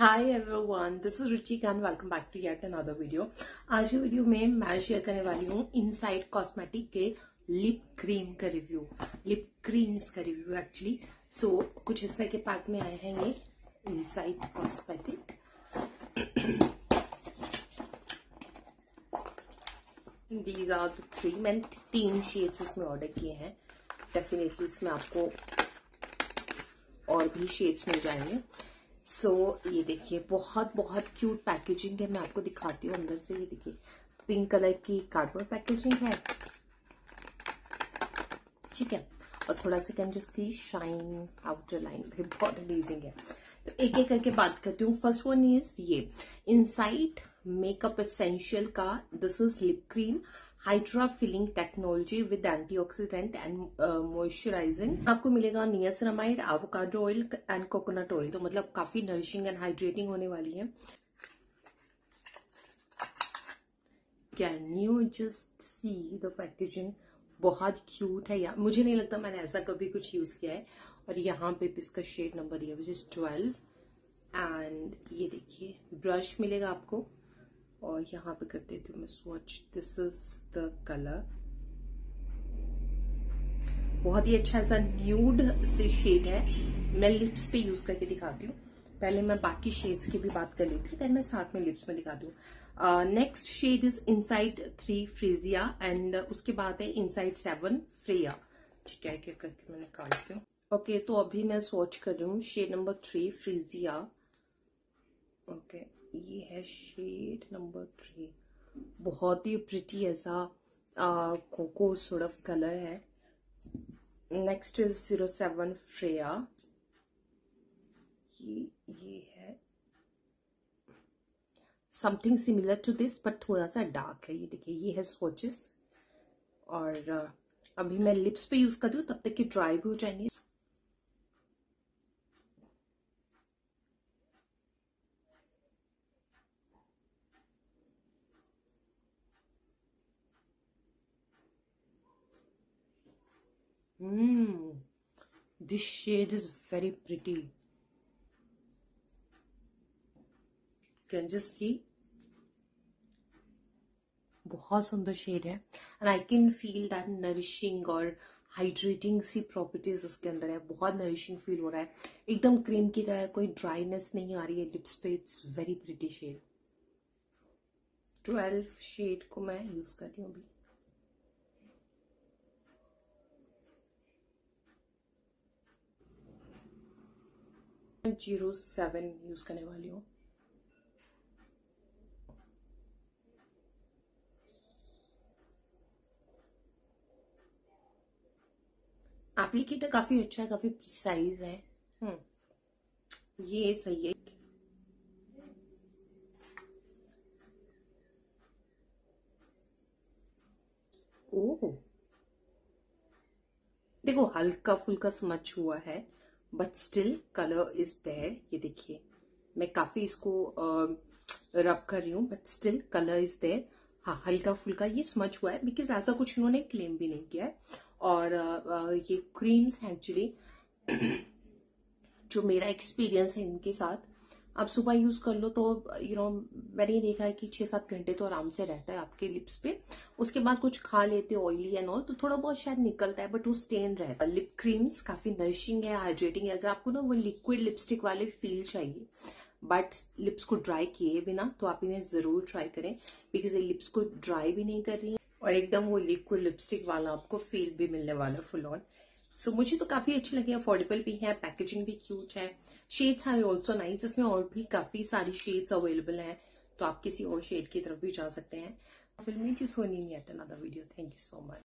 Hi everyone this is Ruchi can welcome back to yet another video आज की video में मैं share करने वाली हूँ इनसाइड कॉस्मेटिक के लिप क्रीम का रिव्यू लिप क्रीम्स का रिव्यू एक्चुअली सो कुछ इस तरह के पैक में आए हैं ये Insight Cosmetic these are the three मैंने तीन शेड्स इसमें ऑर्डर किए हैं. डेफिनेटली इसमें आपको और भी शेड्स मिल जाएँगे. सो so, ये देखिए बहुत बहुत क्यूट पैकेजिंग है मैं आपको दिखाती हूँ अंदर से ये देखिए पिंक कलर की कार्डबोर्ड पैकेजिंग है। ठीक है? और थोड़ा सा can just see shine outer line भी बहुत अमेजिंग है। तो एक एक करके बात करती हूँ। फ़र्स्ट वन इज़ ये इनसाइड मेकअप एसेंशियल का this is lip cream hydra filling technology with antioxidant and moisturizing आपको मिलेगा नियसरामाइड avocado oil and coconut oil तो मतलब काफ़ी नरिशिंग एंड हाइड्रेटिंग होने वाली है। Can you just see the packaging बहुत क्यूट है यार। मुझे नहीं लगता मैंने ऐसा कभी कुछ यूज़ किया है। और यहाँ पे इसका शेड नंबर दिया विच इज़ ट्वेल्व एंड ये देखिए ब्रश मिलेगा आपको। और यहाँ पे कर देती हूँ मैं स्वच्छ दिस इज़ द कलर बहुत ही अच्छा सा न्यूड से शेड है। मैं लिप्स पे यूज़ करके दिखाती हूँ। पहले मैं बाकी शेड्स की भी बात कर लेती हूँ फिर मैं साथ में लिप्स में दिखाती हूँ। Next shade is inside three freesia and उसके बाद है इनसाइड सेवन फ्रेया ठीक है क्या करके मैं निकालती हूँ। ओके okay, तो अभी मैं सोच कर रही हूँ shade number three freesia okay okay. ये है शेड नंबर थ्री बहुत ही प्रिटी ऐसा कोको सोड कलर है. Next is zero seven freya ये ये है. Something similar to this but थोड़ा सा डार्क है. ये देखिए ये है सोचेस और अभी मैं लिप्स पे यूज़ कर रही हूँ तब तक कि ड्राई भी हो जाएँगे. Mm, this shade is very pretty. Can just see. बहुत सुंदर शेड है। And I can feel that nourishing और हाइड्रेटिंग सी प्रॉपर्टीज़ उसके अंदर है। बहुत नरिशिंग फील हो रहा है। एकदम क्रीम की तरह कोई ड्राइनेस नहीं आ रही है लिप्स पे। It's very pretty shade twelve shade को मैं यूज़ कर रही हूँ अभी। ज़ीरो सेवन यूज़ करने वाली हूँ। एप्लीकेटर काफ़ी अच्छा है काफ़ी प्रिसाइज है। हम्म। ये सही है। ओह। देखो हल्का फुल्का समझ हुआ है। But still colour is there ये देखिए मैं काफ़ी इसको रब कर रही हूँ but still colour is there हाँ हल्का फुल्का ये समझ हुआ है बिकॉज़ ऐसा कुछ इन्होंने क्लेम भी नहीं किया है। और आ, ये क्रीम्स एक्चुअली जो मेरा एक्सपीरियंस है इनके साथ आप सुबह यूज़ कर लो तो यू नो मैंने ये देखा है कि छह सात घंटे तो आराम से रहता है आपके लिप्स पे। उसके बाद कुछ खा लेते हो ऑयली एंड ऑल तो थोड़ा बहुत शायद निकलता है बट वो स्टेन रहता है। लिप क्रीम्स काफ़ी नरिशिंग है हाइड्रेटिंग है। अगर आपको ना वो लिक्विड लिपस्टिक वाले फील चाहिए बट लिप्स को ड्राई किए बिना तो आप इन्हें ज़रूर ट्राई करें बिकॉज़ ये लिप्स को ड्राई भी नहीं कर रही है। और एकदम वो लिक्विड लिपस्टिक वाला आपको फील भी मिलने वाला फुल ऑन सो so, मुझे तो काफ़ी अच्छी लगी अफोर्डेबल भी है पैकेजिंग भी क्यूट है। शेड्स आर ऑल्सो नाइस इसमें और भी काफ़ी सारी शेड्स अवेलेबल हैं। तो आप किसी और शेड की तरफ़ भी जा सकते हैं। फिल्मी जी Soni at another video thank you so much